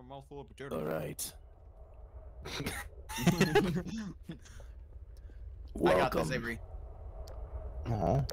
a mouthful of potato. All right. I got this, Welcome. Avery. Aw.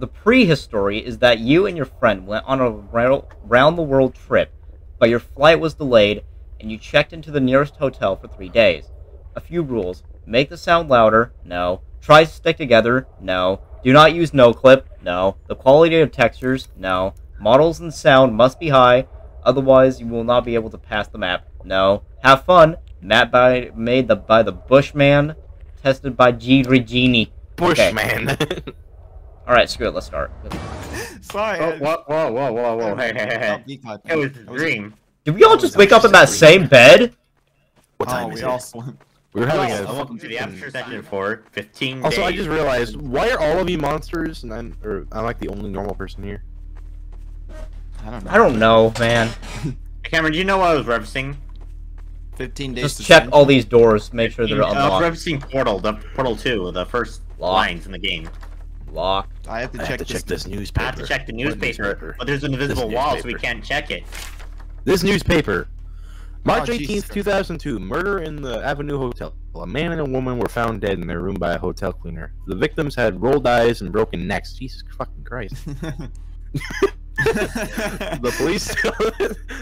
The prehistory is that you and your friend went on a round the world trip, but your flight was delayed and you checked into the nearest hotel for three days. A few rules make the sound louder, no. Try to stick together, no. Do not use no clip, no. The quality of textures, no. Models and sound must be high, otherwise you will not be able to pass the map, no. Have fun, map by, made the, by the Bushman, tested by G. Regini. Bushman. Alright, screw it, let's start. Sorry. Oh, whoa, whoa, whoa, whoa, whoa, hey, hey, hey, Oh, hey. It was a dream. Did we all just wake up in that same bed? what time Oh, is we it? all. We were having oh, a. welcome to the Aperture Session for 15 Also, I just realized why are all of you monsters and I'm or I'm like the only normal person here. I don't know. I don't know, man. Cameron, do you know what I was referencing? 15 days. Just to check change. all these doors, make sure they're unlocked. I was unlocked. referencing Portal, the Portal 2, the first Locked. lines in the game. Locked. I have to I check have to this. check this I newspaper. have to check the What newspaper, but there's an invisible This wall, so we can't check it. This newspaper. Oh, March Oh, 18th, 2002. Murder in the Avenue Hotel. A man and a woman were found dead in their room by a hotel cleaner. The victims had rolled eyes and broken necks. Jesus fucking Christ. the police.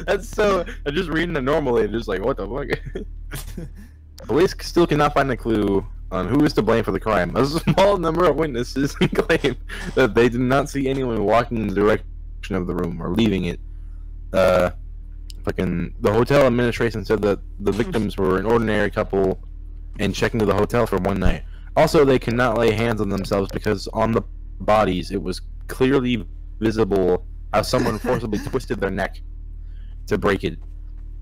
That's so. I'm just reading it normally. Just like what the fuck. Police still cannot find a clue on who is to blame for the crime. A small number of witnesses claim that they did not see anyone walking in the direction of the room or leaving it. Uh, fucking the hotel administration said that the victims were an ordinary couple and checked into the hotel for one night. Also, they could not lay hands on themselves because on the bodies it was clearly visible how someone forcibly twisted their neck to break it.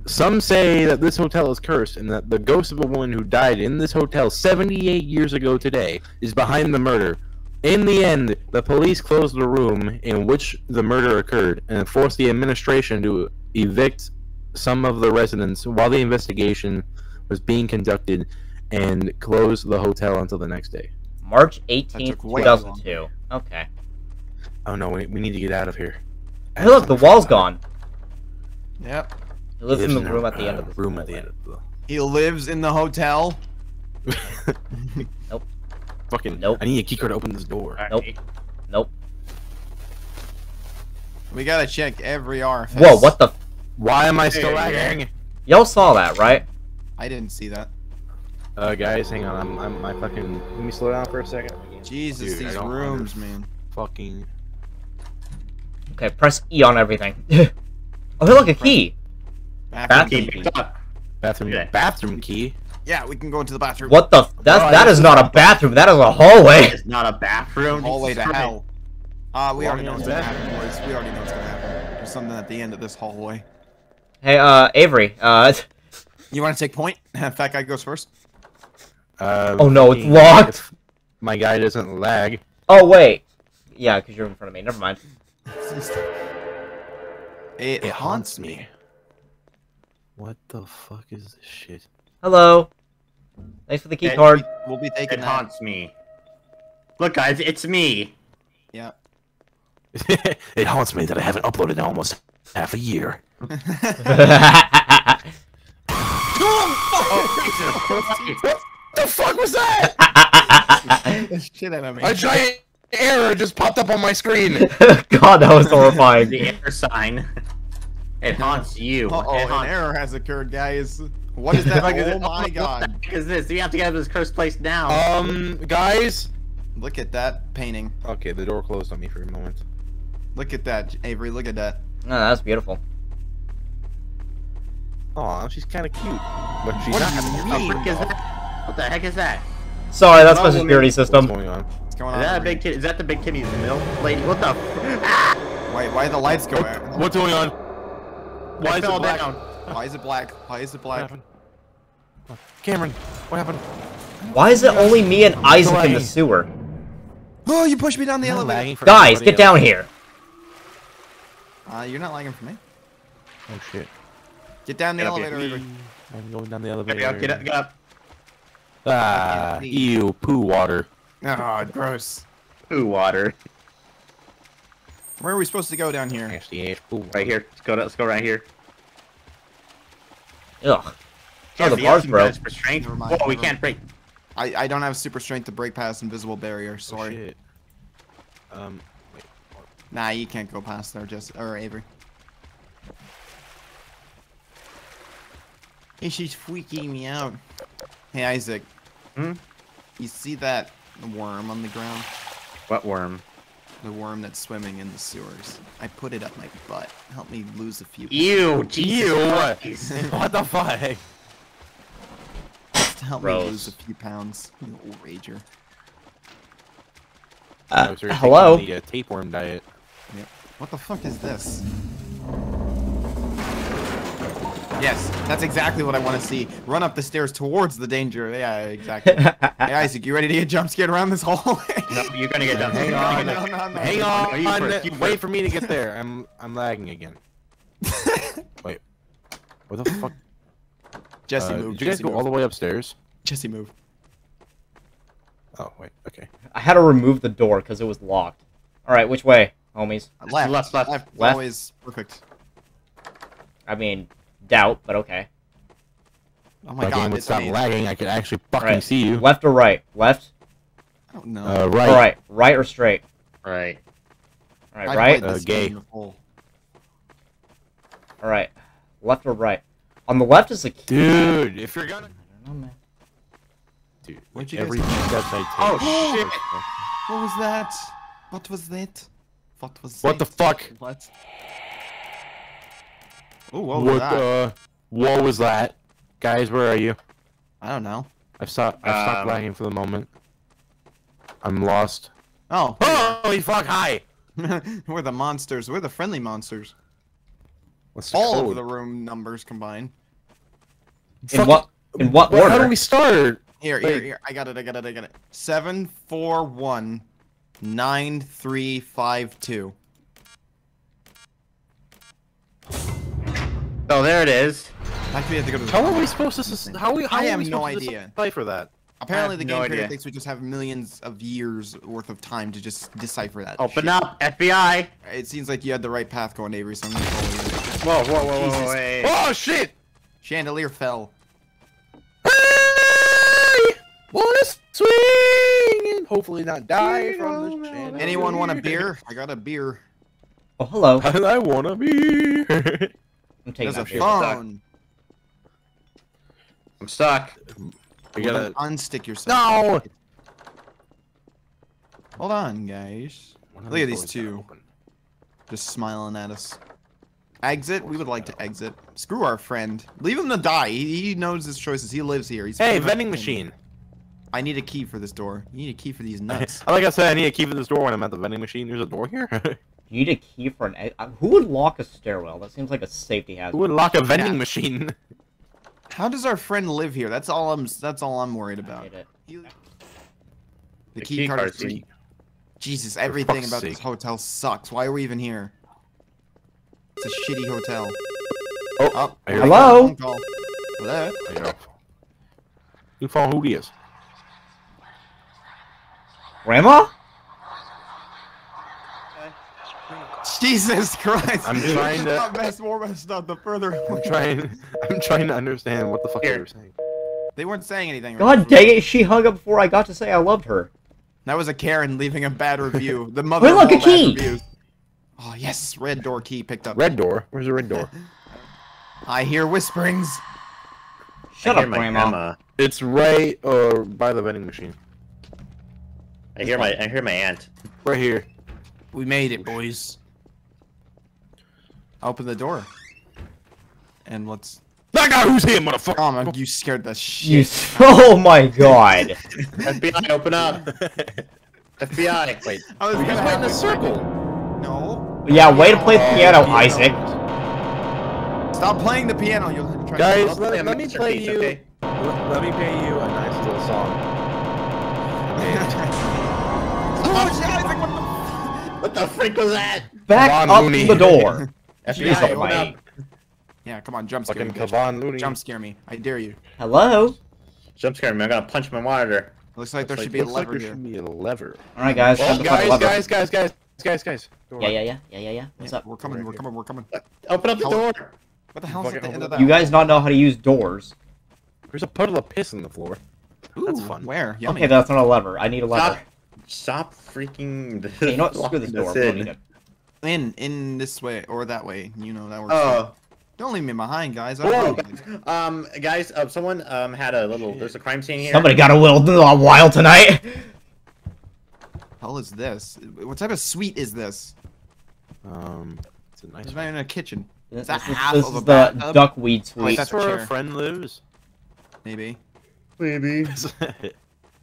Some say that this hotel is cursed and that the ghost of a woman who died in this hotel 78 years ago today is behind the murder. In the end, the police closed the room in which the murder occurred and forced the administration to evict some of the residents while the investigation was being conducted and closed the hotel until the next day. March 18th, took way too long. 2002. Okay. Oh no, we, we need to get out of here. Hey, look, the wall's gone. Yep. He lives in the a, room at the end uh, of the room at the end of the. He lives in the hotel. the. Nope. Fucking Nope. I need a keycard to open this door. Nope. Nope. We gotta check every orifice. Whoa, what the? Why am I still Hey, lagging? Y'all saw that, right? I didn't see that. Uh, guys, hang on. I'm, I'm, my fucking. Let me slow down for a second. Jesus, Dude, these rooms, man. Fucking. Okay, press E on everything. oh, hey, look, a key. Bathroom Keep key. it. Bathroom. Okay. Bathroom key. Yeah, we can go into the bathroom. What the? F- that's Oh, that I is see. not a bathroom. That is a hallway. It's not a bathroom. Hallway to Jesus Christ. hell. Uh, we already know what's gonna happen, boys. We already know what's gonna happen. There's something at the end of this hallway. Hey, uh, Avery. Uh, You want to take point? Fat guy goes first. Uh, Oh, no, it's locked. My guy doesn't lag. oh wait. Yeah, because you're in front of me. Never mind. It, haunts me. What the fuck is this shit? Hello. Thanks for the key Hey, card. We'll be taking It that. haunts me. Look, guys, it's me. Yeah. it haunts me that I haven't uploaded in almost half a year. What the fuck was that? Shit out of me. A giant error just popped up on my screen. God, that was horrifying. The error sign. It haunts you. Uh oh, it an error has occurred, guys. What is that? Oh it- my What god. the heck is this? We have to get out of this cursed place now. Um, guys. Look at that painting. Okay, the door closed on me for a moment. Look at that, Avery. Look at that. No, that's beautiful. Aw, she's kind of cute, but she's What not. do you what the mean? is that? What the heck is that? Sorry, that's my woman. security What's system. going on? What's going Is on? that a big kid? Is that the big kitty's milk lady? What the? F- Why? Why the lights go out? What's going on? Why I is it fell black? down. Why is it black? Why is it black? happened? Cameron, what happened? Why is it only me and Isaac in the sewer? Oh, you pushed me down the Am elevator. Guys, everybody get down here. Uh, you're not lagging for me. Oh shit. Get down the Get elevator, I'm going down the Get elevator. up, get up, get up. Ah, ew, poo water. Oh, gross. Ooh, water. Where are we supposed to go down here? Nasty ass poo. Right here. Let's go. Let's go right here. Ugh. Yeah, the the bars option broke. for strength. Never mind, Whoa, we can't break. I, I don't have super strength to break past invisible barrier. Oh, Sorry. shit. Um, wait. nah, you can't go past there, just or Avery. Hey, she's freaking me out. Hey, Isaac. Hmm? You see that worm on the ground? What worm? The worm that's swimming in the sewers. I put it up my butt. Help me lose a few. Ew, Jesus Ew. What the fuck? to help Gross. me lose a few pounds. You old rager. Uh, was hello? taking The uh, tapeworm diet. What the fuck is this? Yes, that's exactly what I want to see. Run up the stairs towards the danger. Yeah, exactly. hey, Isaac, you ready to get jump scared around this hallway? No, you're gonna get done. Hang You're on. no, no, no. Hang No, you on, first, you wait for me to get there. I'm I'm lagging again. Wait, what the fuck? Jesse, Uh, move. did you guys Jesse, go move. all the way upstairs? Jesse, move. Oh wait, okay. I had to remove the door because it was locked. Alright, which way, homies? Left, left, left. left. Left? Always perfect. I mean, doubt, but okay. Oh my If my god, game would it's stop lagging, I could actually fucking Right. see you. Left or right? Left? I don't know. Uh, Or right. right? Right or straight? Right. Alright, I right? Uh, gay. Alright. Left or right? On the left is a key. Dude, if you're gonna, I don't know, man. dude, Where'd you every guys go? step I take. Oh, shit. What was that? What was that? What was that? What the fuck? What? Ooh, what was that? uh? What was that? Guys, where are you? I don't know. I've stopped. I've stopped Um, lagging for the moment. I'm lost. Oh, Holy fuck! Hi. we're the monsters. We're the friendly monsters. What's the All code? of the room numbers combined. In Fuck- what in what Well, order? How do we start? Here, here, Wait. here. I got it. I got it. I got it. Seven, four, one, nine, three, five, two. Oh, there it is. Actually, we have to go to the. How are we supposed to? sus- How we? How I have we no supposed to idea. Decipher that. Apparently, the have game no creator idea. thinks we just have millions of years worth of time to just decipher that. Open shit. up, FBI. It seems like you had the right path going, Avery. So I'm gonna follow you. Whoa, whoa, whoa, Jesus. whoa, wait. Oh shit! Chandelier fell. I wanna swing and hopefully not die from the chandelier. Anyone want a beer? I got a beer. Oh, hello. I wanna be. I'm taking There's that a beer. phone. I'm stuck. we gotta. then unstick yourself. No. Hold on, guys. Look at these these doors gotta two. Just smiling at us. Exit? We would like to exit. Screw our friend. Leave him to die. He, he knows his choices. He lives here. He's Hey, vending machine. I need a key for this door. You need a key for these nuts. like I said, I need a key for this door when I'm at the vending machine. There's a door here. You need a key for an. e- uh, Who would lock a stairwell? That seems like a safety hazard. Who would lock a vending Yeah. machine? How does our friend live here? That's all I'm. That's all I'm worried I about. hate it. The, The key, key card card's is free. free. Jesus, everything fuck's about this hotel sucks. Why are we even here? It's a shitty hotel. Oh, Oh, I hear Hello? phone call. Hello? I hear a- Who found who he is? Grandma? Jesus Christ! I'm trying to- Not mess more messed up. The further I'm trying. I'm trying to understand what the fuck Here. they were saying. they weren't saying anything. God dang it! She hung up before I got to say I loved her. That was a Karen leaving a bad review. The mother Wait, look, a key! reviews. Oh yes, red door key picked up. Red door. Where's the red door? I hear whisperings. Shut I up, my Grandma. It's right uh by the vending machine. I hear my I hear my aunt. Right here. We made it, boys. Open the door. And let's. That guy who's here, motherfucker. Oh man, you scared the shit. You. Oh my god. FBI, open up. FBI. Wait. I was We gonna just went in a circle. No. Yeah, way to play the piano, piano. Isaac. Stop playing the piano. You'll try Guys, to. let, play let me play masterpiece, you. okay? Let, let me play you a nice little song. Oh, what the freak was that? Back Come on, up Looney. the door. FBI, Jeez, open open up. yeah, come on, jump scare me. Fucking bitch. Kavan Looney. Jump scare me. I dare you. Hello? Jump scare me. I'm gonna punch my monitor. Looks like there Looks should like- be a Looks like lever there here. should be a lever. Alright, guys. Oh, time to guys, guys, guys, guys, guys, guys. Yeah, yeah, yeah, yeah, yeah, yeah. What's Yeah, up? We're coming. Right We're coming. We're coming. Uh, open up the Hello? door. What the hell's at the end of that? You guys not know how to use doors. There's a puddle of piss on the floor. That's fun. Where? Yummy. Okay, that's not a lever. I need a lever. Stop. Stop freaking. Okay, you know what? Screw this door. locking We don't need it. In, in this way or that way. You know that works. Oh. Don't leave me behind, guys. I Whoa. don't. Um, guys, uh, someone um had a little. There's a crime scene here. Somebody got a little a while tonight. hell is this? What type of suite is this? Um, it's a nice. It's not even a kitchen. This, Is that is, half this of is a the bathtub? duckweed suite. that's- That's where chair. a friend lives. Maybe. Maybe.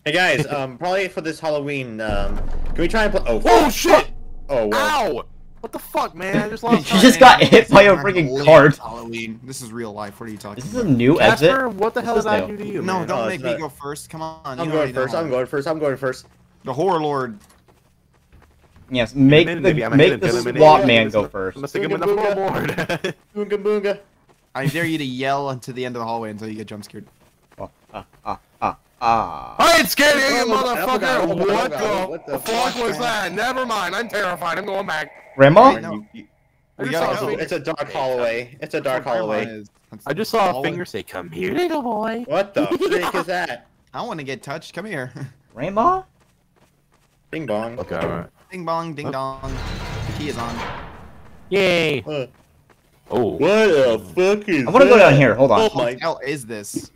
Hey guys, um, probably for this Halloween, um, can we try and play? Oh, oh shit! oh, well. Ow! What the fuck, man? I just lost. She just got Man, hit by a freaking lit cart. Halloween. This is real life. What are you talking Is this a about? new exit? What the hell This does is that do to you, No, man? don't Oh, make me not- go first. Come on. I'm you going first. I'm going first. I'm going first. The horror lord. Yes, make Hidden, the baby, make the eliminator. SWAT man go first. I'm gonna stick him in the Boonga floorboard. Boonga boonga. I dare you to yell into the end of the hallway until you get jump scared. Oh, ah, ah, ah, ah. I ain't scared of you, Oh, motherfucker! What the what the fuck fuck? was that? Never mind, I'm terrified. I'm going back. Grandma? Wait, no. You- you- We gotta saw go. a It's a- It's a dark hallway. It's a dark That's what grandma hallway. I just saw a finger say, "Come here, little boy." What the frick is that? I want to get touched. Come here. Grandma? Ding dong. Okay, alright. ding bong, ding Oh. dong. The key is on. Yay! What Oh, the fuck is I want to go down here. Hold on. Oh What the hell is this? It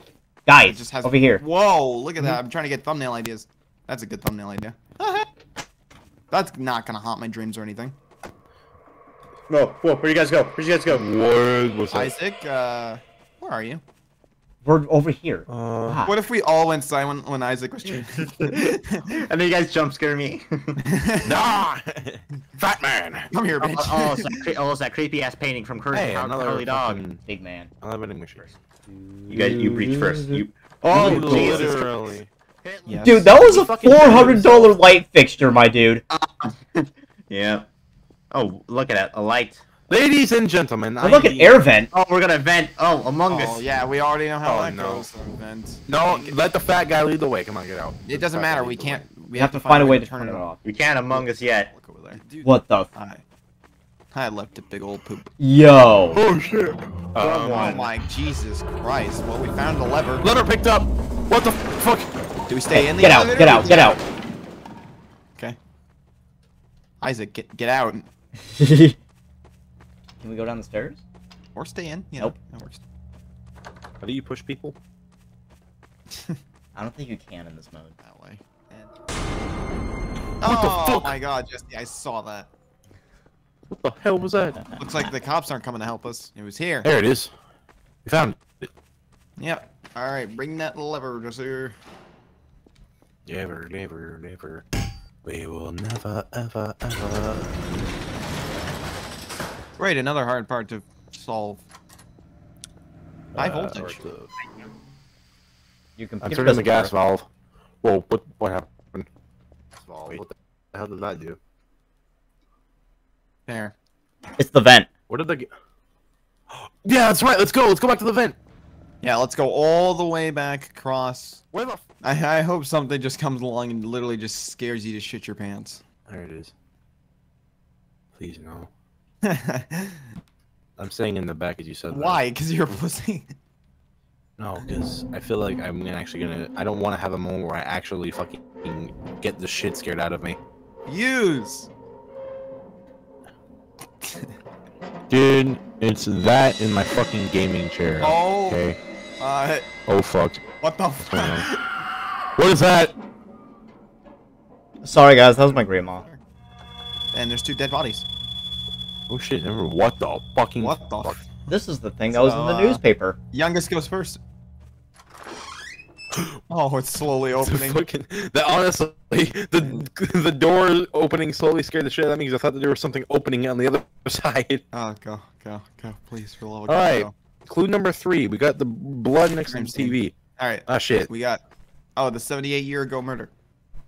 Guys, just has over here. Whoa! Look at that. I'm trying to get thumbnail ideas. That's a good thumbnail idea. That's not gonna haunt my dreams or anything. Whoa, whoa, where you guys go? Where'd you guys go? word was that? Isaac, uh, where are you? We're over here. Uh, Ah. What if we all went silent when Isaac was trying? and then you guys jump scare me. nah, fat man. Come here, bitch. oh, it's that, cre- oh, it's that creepy ass painting from Courage Hey, the Cow- another Cowardly Dog. fucking- Big man. Another vending machine. You guys, you breach first. You. Oh, Jesus. literally. Yes. Dude, that was a four hundred dollar light fixture, my dude. Yeah. Oh, look at that. A light. Ladies and gentlemen, I look at air vent. Oh, we're gonna vent. Oh, Among Oh Us. yeah, we already know how Oh, that no. goes. And No, let the fat guy lead the way. Come on, get out. it doesn't Fat matter. We can't. We We have to find a way to turn it off. We can't Among Us yet. Look over there. Dude, What the? F- I, I left a big old poop. Yo. Oh shit. Um. Oh my Jesus Christ! Well, we found the lever. letter picked up. What the fuck? Do we stay Hey, in the get out, elevator get out, get out. Okay. Isaac, get get out Can we go down the stairs? or stay in. Yeah, Nope. that works. How do you push people? I don't think you can in this mode. That way. And... What the oh fuck? my God! Jesse, I saw that. What the hell was that? Looks like the cops aren't coming to help us. It was here. There it is. We found it. Yep. All right, bring that lever, Jesse. Never, never, never. We will never, ever, ever. Great, another hard part to solve. High Uh, voltage. or the- Your I'm turning the gas work. valve. Whoa, what what happened? Valve. What the hell did that do? There. It's the vent. What did the? g- Yeah, that's right. Let's go. Let's go back to the vent. Yeah, let's go all the way back across. Where the? F- I, I hope something just comes along and literally just scares you to shit your pants. there it is. Please no. Why? I'm saying in the back as you said. Why? Because you're a pussy. No, because I feel like I'm actually gonna. I don't want to have a moment where I actually fucking get the shit scared out of me. Use. Dude, it's that in my fucking gaming chair. Oh. Okay. Uh, Oh fuck. what the fuck? What is that? Sorry, guys. That was my grandma. And there's two dead bodies. Oh shit! Never. What the fucking? What the? fuck? This is the thing that was in the uh, newspaper. Youngest goes first. Oh, it's slowly opening. fucking. That honestly, the the door opening slowly scared the shit out of me because I thought that there was something opening on the other side. Oh, go, go, go, please, for the love of All God, right. go. Clue number three. We got the blood next to the TV. All right, Ah shit. we got. Oh, the 78 year ago murder.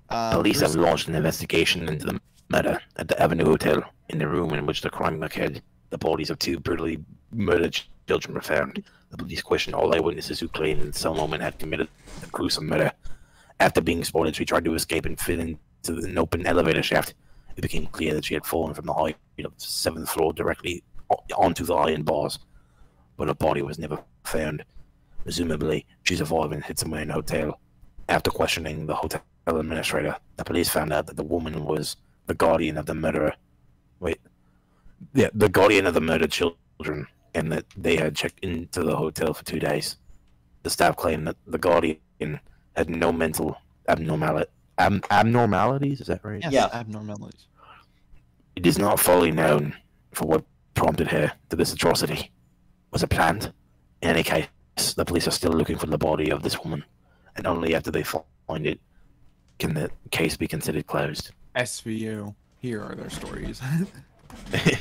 Uh, Police have launched an investigation into the murder at the Avenue Hotel. In the room in which the crime occurred, the bodies of two brutally murdered children were found. The police questioned all eyewitnesses who claimed that some woman had committed the gruesome murder. After being spotted, she tried to escape and fit into an open elevator shaft. It became clear that she had fallen from the height of seventh floor directly onto the iron bars. but her body was never found. Presumably, she survived and hid somewhere in a hotel. After questioning the hotel administrator, the police found out that the woman was the guardian of the murderer. Wait, yeah, the guardian of the murdered children, and that they had checked into the hotel for two days. The staff claimed that the guardian had no mental abnormality. Ab- abnormalities, is that right? Yes, Yeah. abnormalities. It is not fully known for what prompted her to this atrocity. Was it planned? In any case, the police are still looking for the body of this woman, and only after they find it can the case be considered closed. SVU. Here are their stories.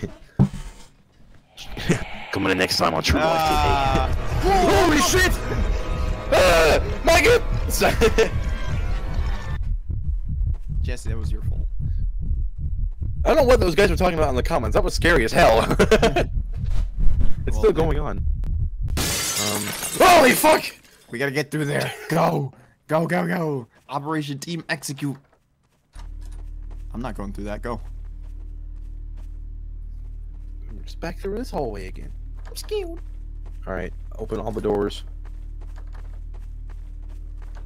Coming in next time on True Life Ah. TV. Holy shit! Ah, my god! Jesse, that was your fault. I don't know what those guys were talking about in the comments. That was scary as hell. it's Well, still going on. Um, holy fuck! We gotta get through there. Go! Go, go, go! Operation Team Execute. I'm not going through that. Go. Just back through this hallway again. I'm scared. Alright, open all the doors.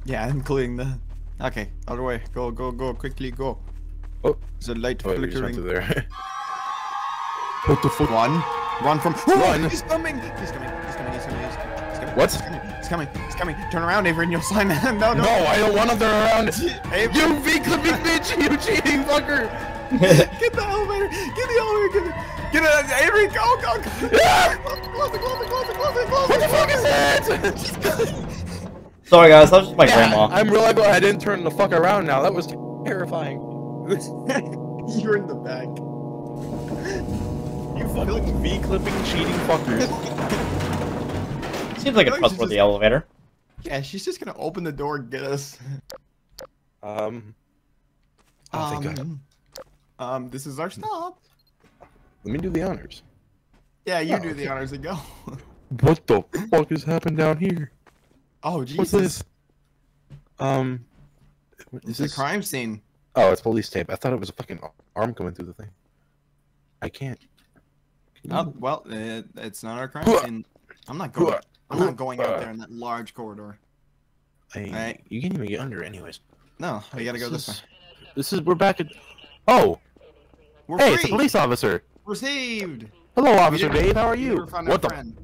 Yeah, including the. Okay, other way. Go, go, go! Quickly, go. Oh, There's a light oh you just went flickering. through there. what the fuck? Run! Run from. Run. He's coming! He's coming! He's coming! He's coming! He's coming! He's coming! What? He's coming! He's coming! He's coming! Turn around, Avery, and you'll sign that. No, no! No, I don't want to turn around! Avery, You V-clipping bitch! You cheating fucker! get the elevator! Get the elevator! Get it! Get it! Avery, go, go, go! Ah! Close it! Close it! Close it! Close it! Close What the fuck is that? Sorry, guys. That was just my Yeah, grandma. I'm really glad I didn't turn the fuck around now. That was terrifying. You're in the back. You fucking V-clipping cheating fuckers. Seems like a No, you trustworthy just- elevator. Yeah, she's just gonna open the door and get us. Um. Oh, thank God. Um, um, this is our stop. Let me do the honors. Yeah, you Oh, do the honors and go. What the fuck is happening down here? Oh, Jesus. What's this? Um. Is It's a crime scene. Oh, it's police tape. I thought it was a fucking arm coming through the thing. I can't. Can Oh, well, uh, it's not our crime Hooah. scene. I'm not going. Hooah. I'm not going out there in that large corridor. I, Alright. You can't even get under, anyways. No, we gotta go this way. is- This is we're back at. Oh, We're hey, free. it's a police officer. We're. Hello, Officer Dave. How are you? never found What the? friend.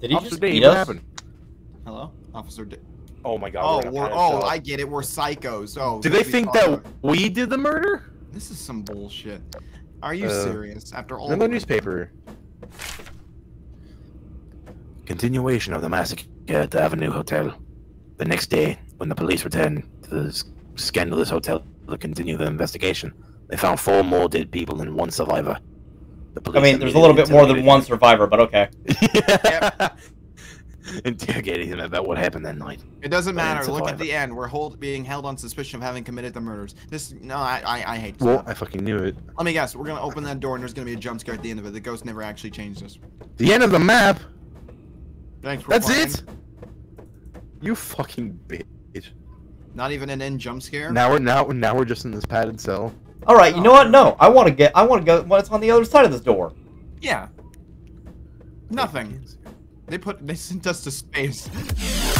Did he Officer just Dave, beat what us? happened? Hello, Officer. D- Oh my God. oh, in a we're. Oh. I get it. We're psychos. Oh, Did they think that of- we did the murder? This is some bullshit. Are you Uh, serious? After all. Another the- newspaper. Continuation of the massacre at the Avenue Hotel. The next day, when the police returned to the scandalous hotel to continue the investigation, they found four more dead people and one survivor. The I police mean, there's a little bit more than one survivor, but okay. interrogated- Interrogating him about what happened that night. It doesn't But matter. it's Look at the end. We're hold, being held on suspicion of having committed the murders. This no, I I, I hate this. Well, I fucking knew it. Let me guess. We're gonna open that door and there's gonna be a jump scare at the end of it. The ghost never actually changed us. The end of the map. Thanks for That's playing. it. You fucking bitch. Not even an end jump scare. Now we're now now we're just in this padded cell. All right, you know what? Oh. No, I want to get. I want to go. What's on the other side of this door? Yeah. Nothing. They put. They sent us to space.